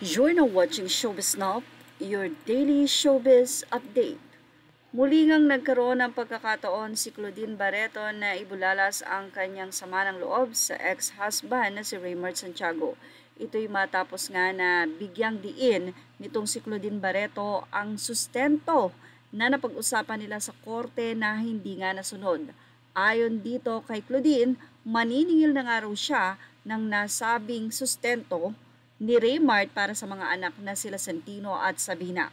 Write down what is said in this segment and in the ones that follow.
You're now watching Showbiz Now, your daily showbiz update. Muli ngang nagkaroon ng pagkakataon si Claudine Barreto na ibulalas ang kanyang sama ng loob sa ex-husband na si Raymond Santiago. Ito'y matapos nga na bigyang diin nitong si Claudine Barreto ang sustento na napag-usapan nila sa korte na hindi nga nasunod. Ayon dito kay Claudine, maniningil na nga raw siya ng nasabing sustento ni Raymart para sa mga anak na sila Santino at Sabina.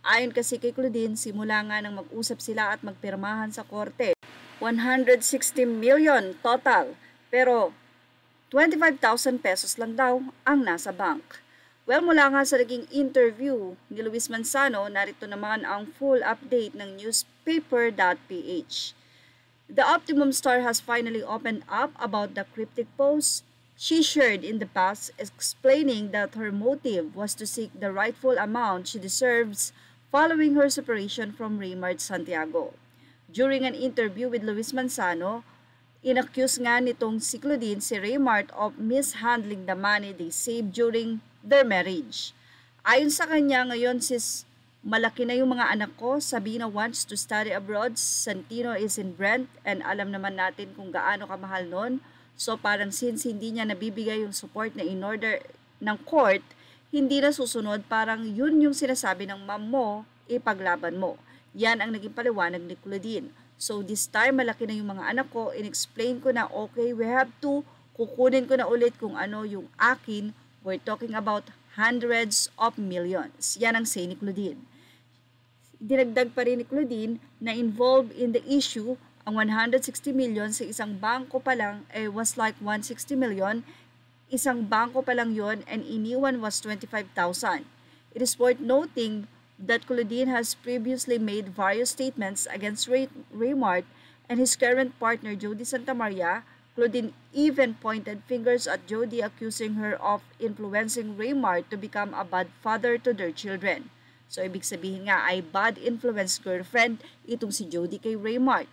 Ayon kasi kay Claudine, simula nga nang mag-usap sila at magpirmahan sa korte, 160 million total, pero 25,000 pesos lang daw ang nasa bank. Well, mula nga sa naging interview ni Luis Manzano, narito naman ang full update ng newspaper.ph. The Optimum Star has finally opened up about the cryptic post she shared in the past, explaining that her motive was to seek the rightful amount she deserves following her separation from Raymart Santiago. During an interview with Luis Manzano, inaccuse nga nitong si Claudine si Raymart of mishandling the money they saved during their marriage. Ayon sa kanya, ngayon sis malaki na yung mga anak ko, Sabina wants to study abroad, Santino is in Brent, and alam naman natin kung gaano kamahal nun, So parang since hindi niya nabibigay yung support na in order ng court, hindi na susunod, parang yun yung sinasabi ng mom mo, ipaglaban mo. Yan ang naging paliwanag ni Claudine. So this time, malaki na yung mga anak ko, in-explain ko na okay, we have to, kukunin ko na ulit kung ano yung akin, we're talking about hundreds of millions. Yan ang say ni Claudine. Dinagdag pa rin ni Claudine na involved in the issue ang 160 million sa isang bangko pa lang eh, was like 160 million. Isang bangko pa lang yon and iniwan was 25,000. It is worth noting that Claudine has previously made various statements against Ray Raymart and his current partner Jody Santa Maria. Claudine even pointed fingers at Jody accusing her of influencing Raymart to become a bad father to their children. So ibig sabihin nga ay bad influence girlfriend itong si Jody kay Raymart.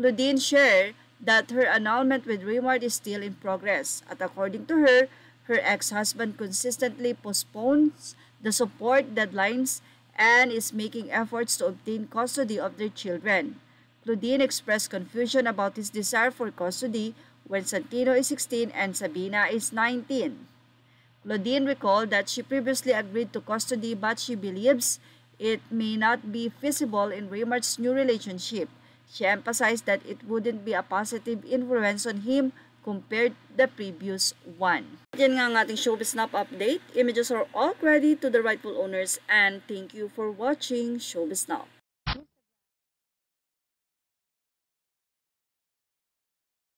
Claudine shared that her annulment with Raymart is still in progress, at according to her, her ex-husband consistently postpones the support deadlines and is making efforts to obtain custody of their children. Claudine expressed confusion about his desire for custody when Santino is 16 and Sabina is 19. Claudine recalled that she previously agreed to custody but she believes it may not be feasible in Raymart's new relationship She emphasized that it wouldn't be a positive influence on him compared the previous one. Yan nga ang ating Showbiz Snap update. Images are all credit to the rightful owners and thank you for watching Showbiz Snap.